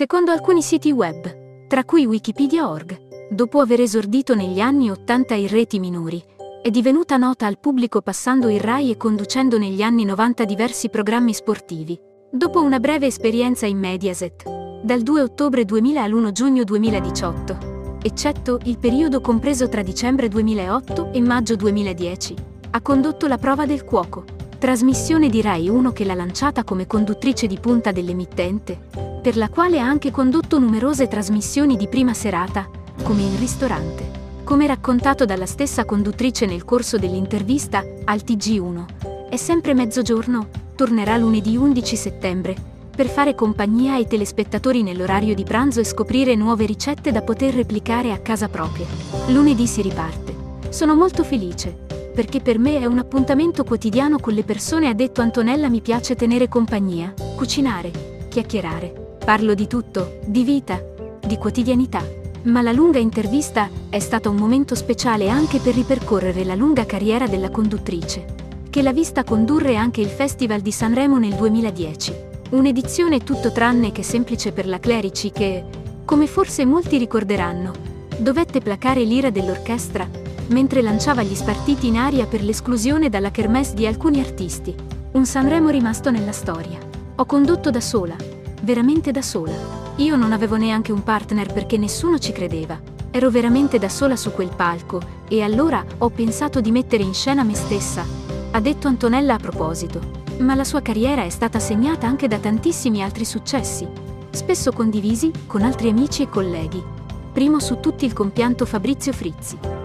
Secondo alcuni siti web, tra cui Wikipedia.org, dopo aver esordito negli anni 80 in reti minori, è divenuta nota al pubblico passando il RAI e conducendo negli anni 90 diversi programmi sportivi. Dopo una breve esperienza in Mediaset, dal 2 ottobre 2000 all'1 giugno 2018, eccetto il periodo compreso tra dicembre 2008 e maggio 2010, ha condotto la prova del cuoco, trasmissione di Rai 1 che l'ha lanciata come conduttrice di punta dell'emittente, per la quale ha anche condotto numerose trasmissioni di prima serata, come il ristorante. Come raccontato dalla stessa conduttrice nel corso dell'intervista al TG1, è sempre mezzogiorno, tornerà lunedì 11 settembre, per fare compagnia ai telespettatori nell'orario di pranzo e scoprire nuove ricette da poter replicare a casa propria. Lunedì si riparte. Sono molto felice, perché per me è un appuntamento quotidiano con le persone, ha detto Antonella, mi piace tenere compagnia, cucinare, chiacchierare. Parlo di tutto, di vita, di quotidianità. Ma la lunga intervista è stata un momento speciale anche per ripercorrere la lunga carriera della conduttrice, che l'ha vista condurre anche il Festival di Sanremo nel 2010. Un'edizione tutto tranne che semplice per la Clerici che, come forse molti ricorderanno, dovette placare l'ira dell'orchestra mentre lanciava gli spartiti in aria per l'esclusione dalla kermesse di alcuni artisti. Un Sanremo rimasto nella storia. Ho condotto da sola, veramente da sola. Io non avevo neanche un partner perché nessuno ci credeva. Ero veramente da sola su quel palco e allora ho pensato di mettere in scena me stessa, ha detto Antonella a proposito. Ma la sua carriera è stata segnata anche da tantissimi altri successi, spesso condivisi con altri amici e colleghi. Primo su tutti il compianto Fabrizio Frizzi.